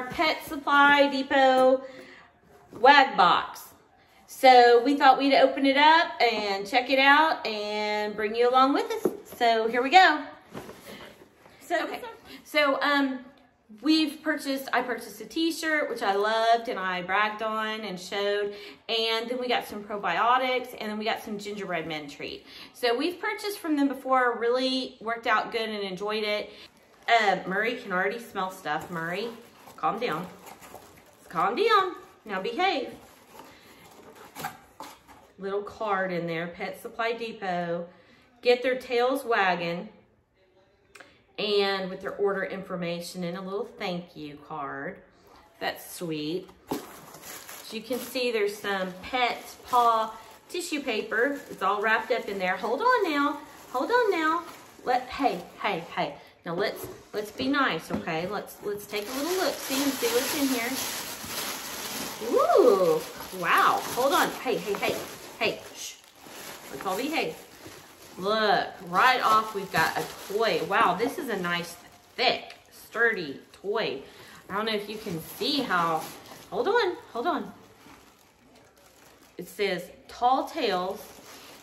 what? We got our Pet Supply Depot wag box. So we thought we'd open it up and check it out and bring you along with us. So here we go. So, okay. So, um, we've purchased, I purchased a t-shirt, which I loved and I bragged on and showed. And then we got some probiotics and then we got some gingerbread men treat. So we've purchased from them before, really worked out good and enjoyed it. Uh, Murray can already smell stuff. Murray, calm down. Calm down. Now behave. Little card in there, Pet Supply Depot. Get their tails wagging and with their order information and a little thank you card. That's sweet. As you can see, there's some pet paw tissue paper. It's all wrapped up in there. Hold on now. Hold on now. Let hey, hey, hey. Now let's let's be nice, okay? Let's let's take a little look, see and see what's in here. Ooh, wow. Hold on. Hey, hey, hey, hey. Shh. Let's all behave. Look, right off we've got a toy. Wow, this is a nice, thick, sturdy toy. I don't know if you can see how, hold on, hold on. It says Tall Tales.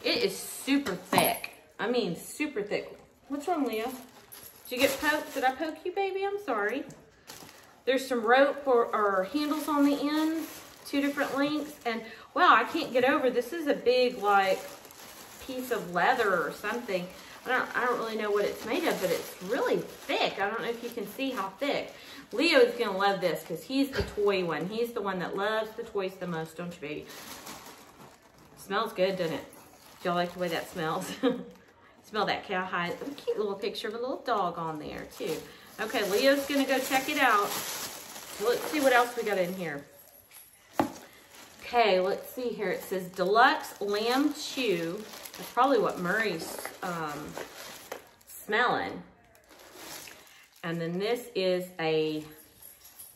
It is super thick. I mean, super thick. What's wrong, Leo? Did you get poked? Did I poke you, baby? I'm sorry. There's some rope or, or handles on the ends, two different lengths. And wow, I can't get over. This is a big, like, piece of leather or something. I don't, I don't really know what it's made of, but it's really thick. I don't know if you can see how thick. Leo's going to love this because he's the toy one. He's the one that loves the toys the most, don't you, baby? Smells good, doesn't it? Y'all like the way that smells? Smell that cowhide. A cute little picture of a little dog on there, too. Okay, Leo's to go check it out. Let's see what else we got in here. Okay, let's see here. It says Deluxe Lamb Chew. That's probably what Murray's um, smelling. And then this is a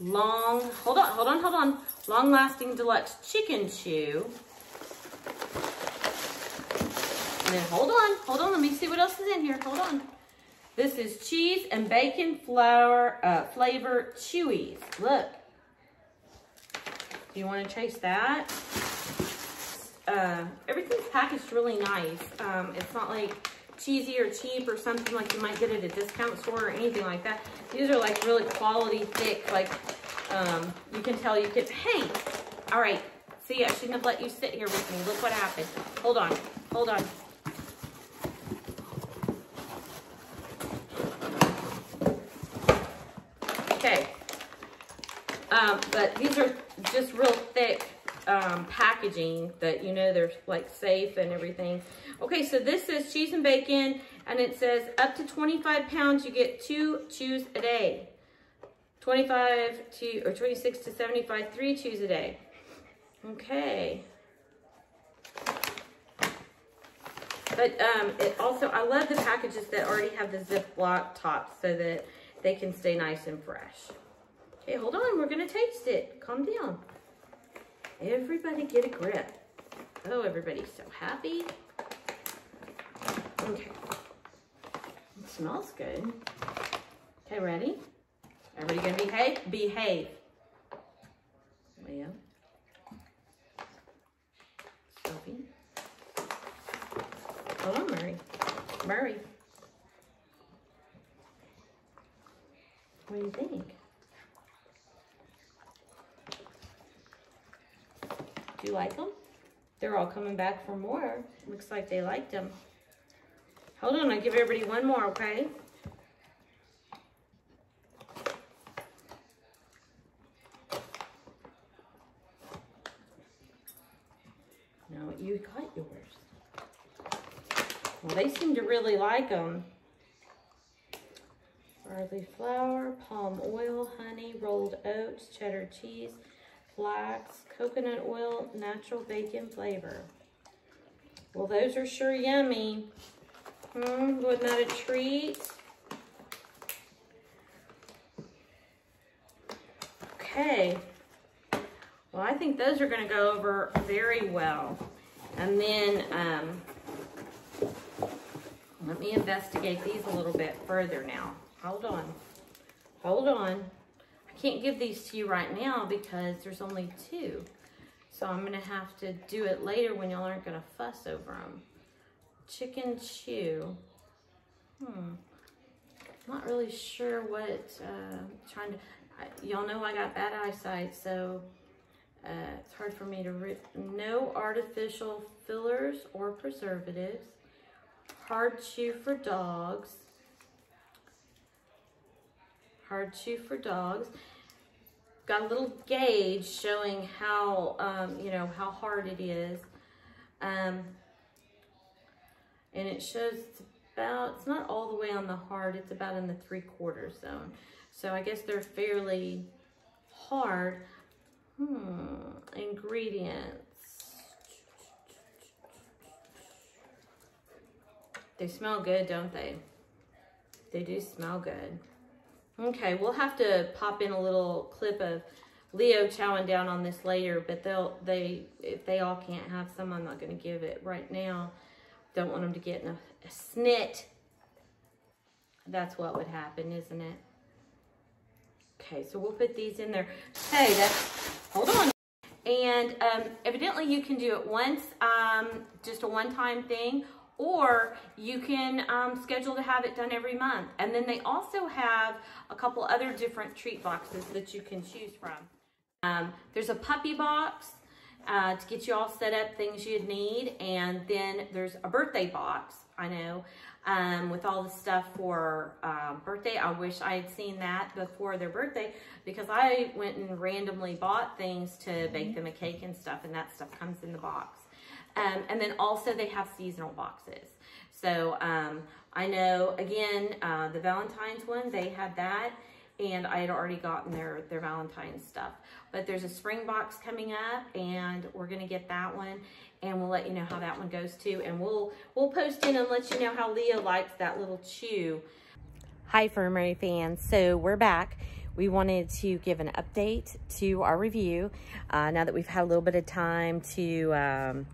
long, hold on, hold on, hold on. Long lasting deluxe chicken chew. And then hold on, hold on, let me see what else is in here. Hold on. This is cheese and bacon flour uh, flavor chewies. Look. Do you want to taste that? uh, everything's packaged really nice. Um, it's not like cheesy or cheap or something like you might get at a discount store or anything like that. These are like really quality, thick, like um, you can tell you could, hey, all right, see, I shouldn't have let you sit here with me. Look what happened. Hold on, hold on. Okay. Um, but these are just real thick um, packaging that you know they're like safe and everything. Okay, so this is cheese and bacon, and it says up to 25 pounds, you get two chews a day. 25 to, or 26 to 75, three chews a day. Okay. But um, it also, I love the packages that already have the Ziploc tops so that they can stay nice and fresh. Hold on, we're gonna taste it. Calm down. Everybody get a grip. Oh, everybody's so happy. Okay. It smells good. Okay, ready? Everybody gonna behave? Behave. Leo. Sophie. Hold on, Murray. Murray. What do you think? Do you like them? They're all coming back for more. Looks like they liked them. Hold on, I'll give everybody one more, okay? No, you got yours. Well, they seem to really like them. Barley flour, palm oil, honey, rolled oats, cheddar cheese, flax, coconut oil, natural bacon flavor. Well, those are sure yummy. Hmm, wasn't that a treat? Okay. Well, I think those are going to go over very well. And then, um, let me investigate these a little bit further now. Hold on. Hold on. Can't give these to you right now because there's only two. So I'm gonna have to do it later when y'all aren't gonna fuss over them. Chicken chew. Hmm. Not really sure what, uh, trying to, y'all know I got bad eyesight, so uh, it's hard for me to read. No artificial fillers or preservatives. Hard chew for dogs. Hard chew for dogs. Got a little gauge showing how, um, you know, how hard it is. Um, and it shows it's about, it's not all the way on the hard, it's about in the three quarter zone. So I guess they're fairly hard. Hmm, ingredients. They smell good, don't they? They do smell good. Okay, we'll have to pop in a little clip of Leo chowing down on this later, but they'll, they, if they all can't have some, I'm not going to give it right now. Don't want them to get in a, a snit. That's what would happen, isn't it? Okay, so we'll put these in there. Hey, that's, hold on. And um, evidently you can do it once, um, just a one-time thing, or you can um, schedule to have it done every month. And then they also have a couple other different treat boxes that you can choose from. Um, there's a puppy box uh, to get you all set up, things you'd need. And then there's a birthday box, I know, um, with all the stuff for uh, birthday. I wish I had seen that before their birthday because I went and randomly bought things to bake them a cake and stuff, and that stuff comes in the box. Um, and then also they have seasonal boxes. So um, I know, again, uh, the Valentine's one, they had that and I had already gotten their, their Valentine's stuff. But there's a spring box coming up and we're gonna get that one and we'll let you know how that one goes too. And we'll, we'll post in and let you know how Leo likes that little chew. Hi Furry Murray fans, so we're back. We wanted to give an update to our review uh, now that we've had a little bit of time to um,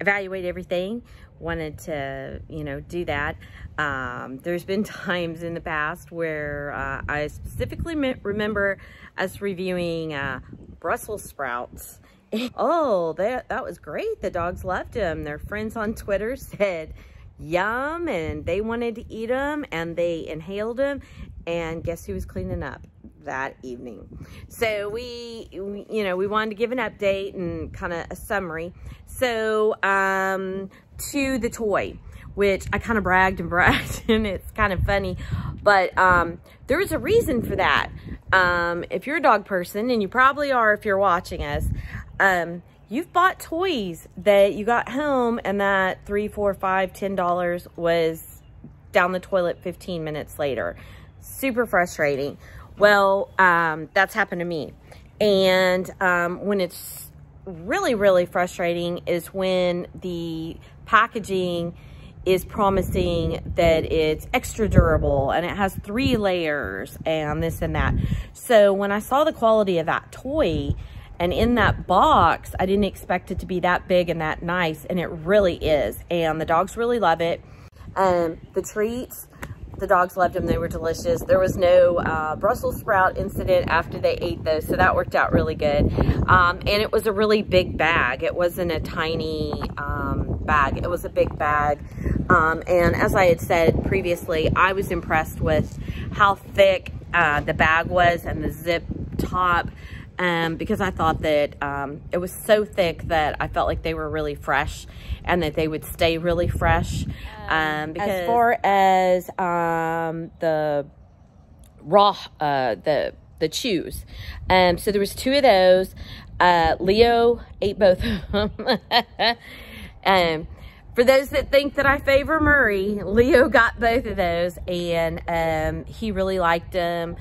evaluate everything wanted to, you know, do that. Um, there's been times in the past where uh, I specifically remember us reviewing uh, Brussels sprouts. oh, that, that was great. The dogs loved them. Their friends on Twitter said, yum, and they wanted to eat them, and they inhaled them, and guess who was cleaning up? That evening. So we, you know, we wanted to give an update and kind of a summary. So um, to the toy, which I kind of bragged and bragged and it's kind of funny, but um, there's a reason for that. Um, if you're a dog person, and you probably are if you're watching us, um, you've bought toys that you got home and that three, four, five, ten dollars was down the toilet 15 minutes later. Super frustrating. Well, um, that's happened to me. And um, when it's really, really frustrating is when the packaging is promising that it's extra durable and it has three layers and this and that. So when I saw the quality of that toy and in that box, I didn't expect it to be that big and that nice and it really is. And the dogs really love it. Um, the treats, the dogs loved them. They were delicious. There was no uh, Brussels sprout incident after they ate those, so that worked out really good. Um, and it was a really big bag. It wasn't a tiny um, bag. It was a big bag. Um, and as I had said previously, I was impressed with how thick uh, the bag was and the zip top um, because I thought that um, it was so thick that I felt like they were really fresh and that they would stay really fresh. Um, because as far as um, the raw, uh, the the chews, um, so there was two of those. Uh, Leo ate both of them. um, for those that think that I favor Murray, Leo got both of those and um, he really liked them.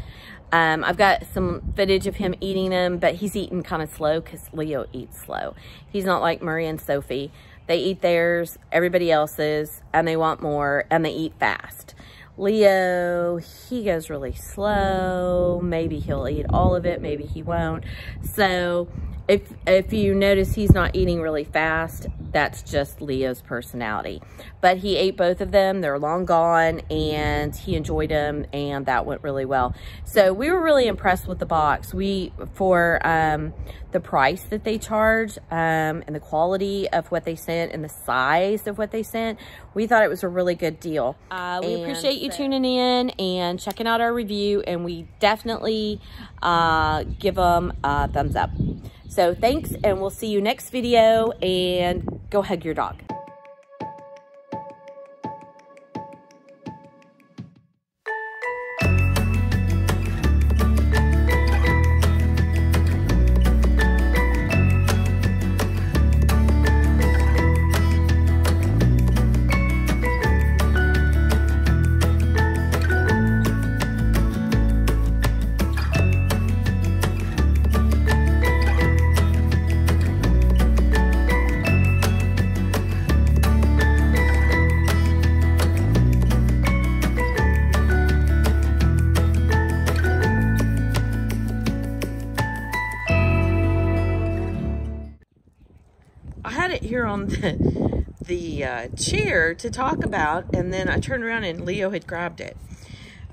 Um, I've got some footage of him eating them, but he's eating kind of slow because Leo eats slow. He's not like Murray and Sophie. They eat theirs, everybody else's, and they want more, and they eat fast. Leo, he goes really slow. Maybe he'll eat all of it, maybe he won't. So if if you notice he's not eating really fast, that's just Leo's personality. But he ate both of them. They're long gone and he enjoyed them and that went really well. So we were really impressed with the box. We, for um, the price that they charge um, and the quality of what they sent and the size of what they sent, we thought it was a really good deal. Uh, we and appreciate you so tuning in and checking out our review and we definitely uh, give them a thumbs up. So thanks and we'll see you next video and go hug your dog. the, uh, chair to talk about, and then I turned around and Leo had grabbed it.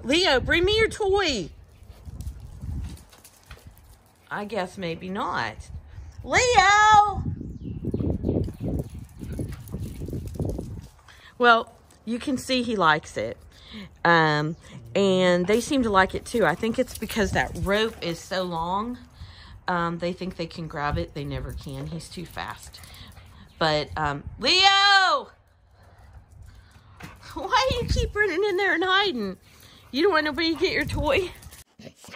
Leo, bring me your toy. I guess maybe not. Leo! Well, you can see he likes it. Um, and they seem to like it too. I think it's because that rope is so long. Um, they think they can grab it. They never can. He's too fast. But, um, Leo! Why do you keep running in there and hiding? You don't want nobody to get your toy?